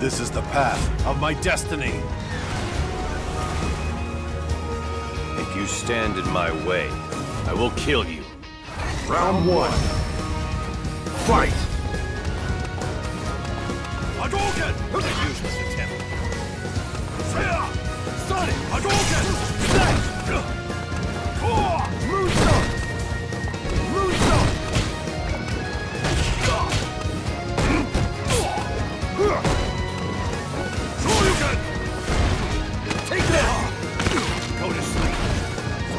This is the path of my destiny. If you stand in my way, I will kill you. Round one. Fight! Hadouken!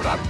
Sonic!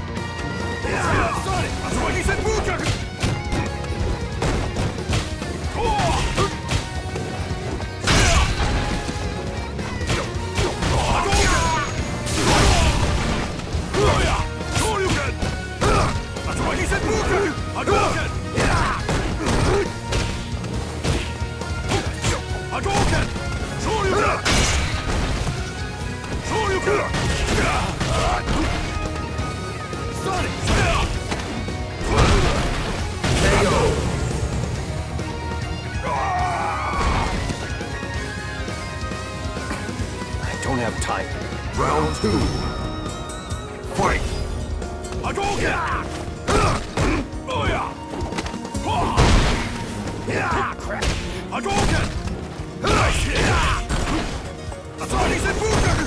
Have time. Round two. Fight! Hadouken! Booyah! Yeah, crap! Hadouken! Sonic Zenbooker!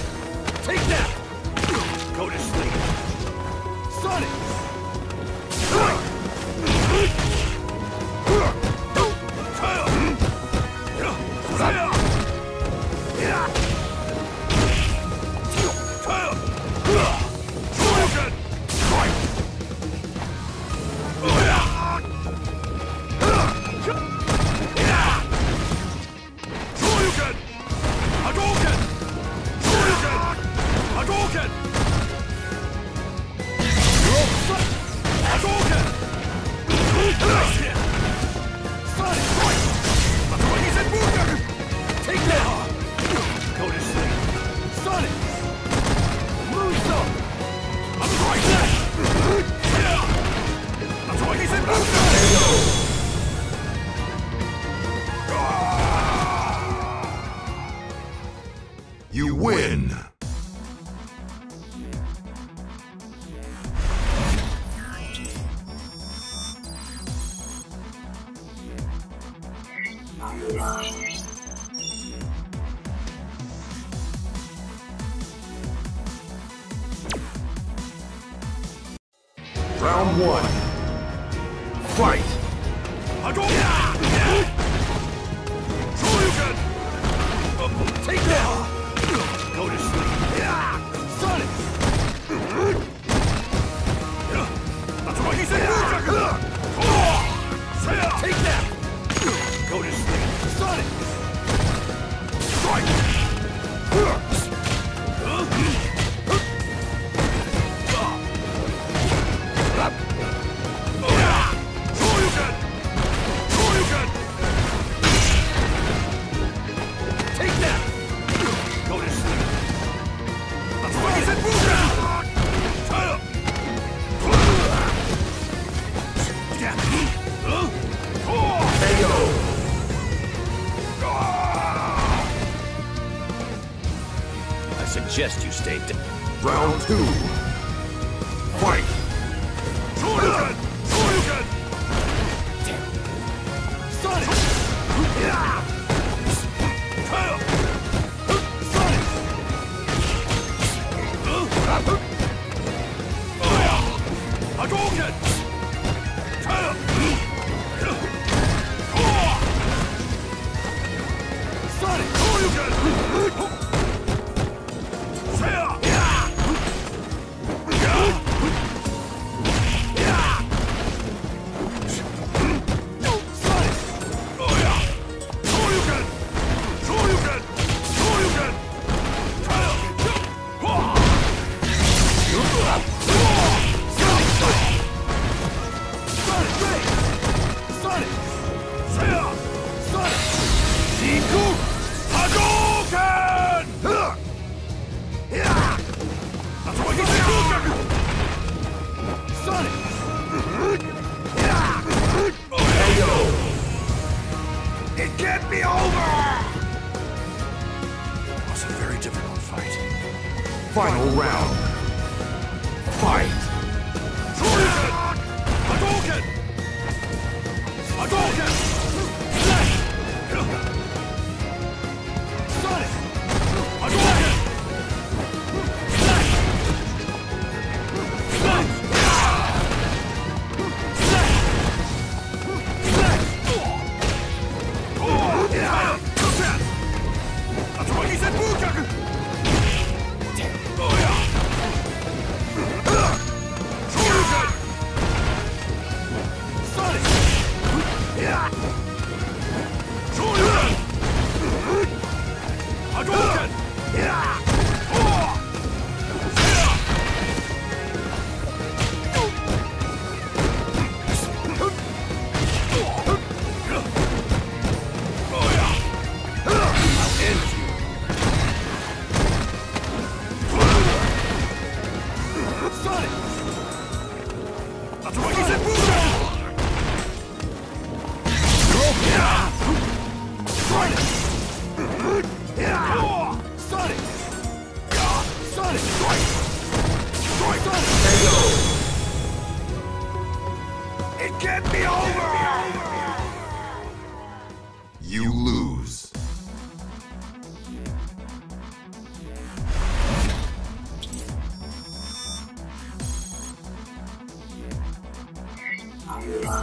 Take that! Go to sleep. Sonic! You win! Round one. Fight! Hadouken! Shoryuken! Take that! Go to sleep. Suggest you stay dead. Round two. Final round. Fight! Hadouken! Hadouken!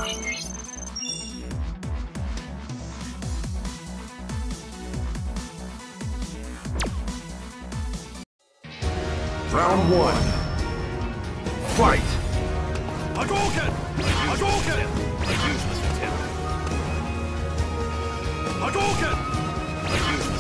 Round one. Fight! Hadouken! Hadouken! A useless attempt. Hadouken! A useless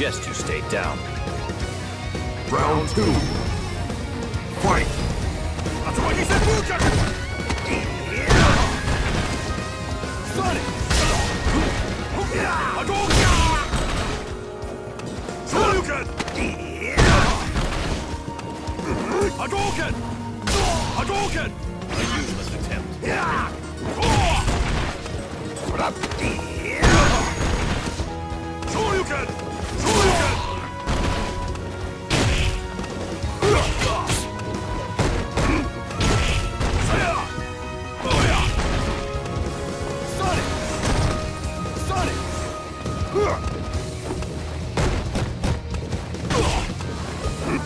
suggest you stay down. Round two. Fight!